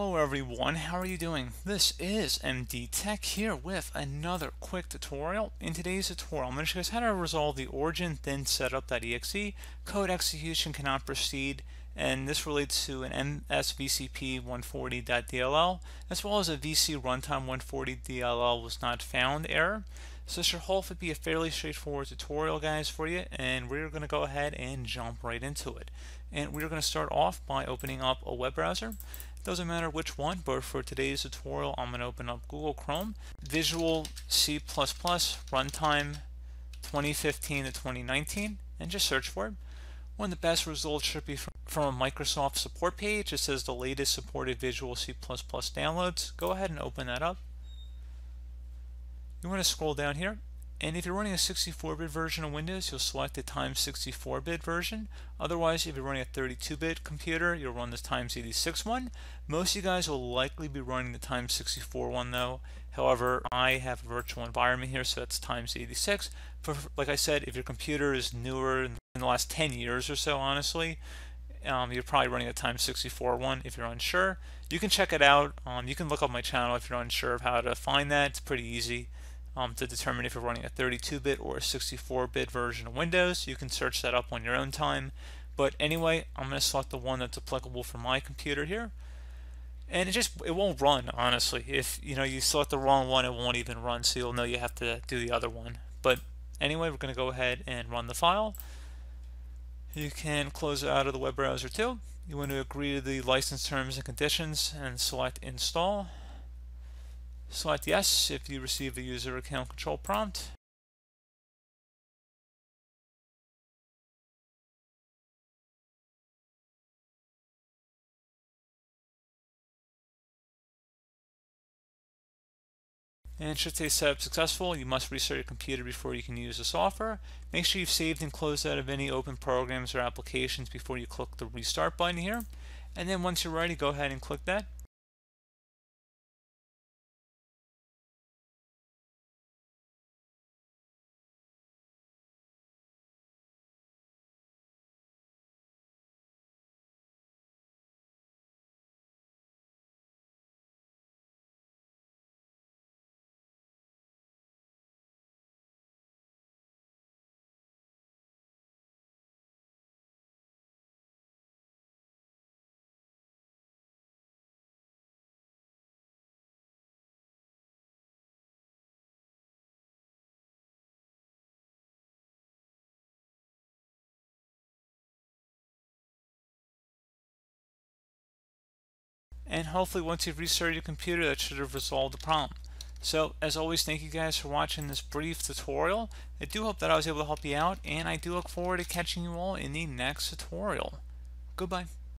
Hello everyone, how are you doing? This is MD Tech here with another quick tutorial. In today's tutorial, I'm going to show you guys how to resolve the OriginThinSetup.exe. Code execution cannot proceed, and this relates to an MSVCP 140.dll as well as a VC runtime 140.dll was not found error. So this should hopefully be a fairly straightforward tutorial guys for you and we're going to go ahead and jump right into it. And we're going to start off by opening up a web browser. Doesn't matter which one, but for today's tutorial I'm going to open up Google Chrome, Visual C++ Runtime 2015 to 2019 and just search for it. One of the best results should be from, from a Microsoft support page. It says the latest supported Visual C++ downloads. Go ahead and open that up. You want to scroll down here and if you're running a 64-bit version of Windows, you'll select the times 64-bit version. Otherwise, if you're running a 32-bit computer, you'll run the times 86 one. Most of you guys will likely be running the times 64 one though. However, I have a virtual environment here, so that's times 86. For, like I said, if your computer is newer in the last 10 years or so, honestly, um, you're probably running a times 64 one if you're unsure. You can check it out. Um, you can look up my channel if you're unsure of how to find that. It's pretty easy um, to determine if you're running a 32-bit or a 64-bit version of Windows. You can search that up on your own time. But anyway, I'm going to select the one that's applicable for my computer here. And it just it won't run honestly. If you know you select the wrong one, it won't even run. So you'll know you have to do the other one. But anyway, we're going to go ahead and run the file. You can close out of the web browser too. You want to agree to the license terms and conditions and select install. Select yes if you receive a user account control prompt. And should say setup successful, you must restart your computer before you can use the software. Make sure you've saved and closed out of any open programs or applications before you click the restart button here. And then once you're ready, go ahead and click that. And hopefully once you've restarted your computer that should have resolved the problem. So as always thank you guys for watching this brief tutorial. I do hope that I was able to help you out and I do look forward to catching you all in the next tutorial. Goodbye.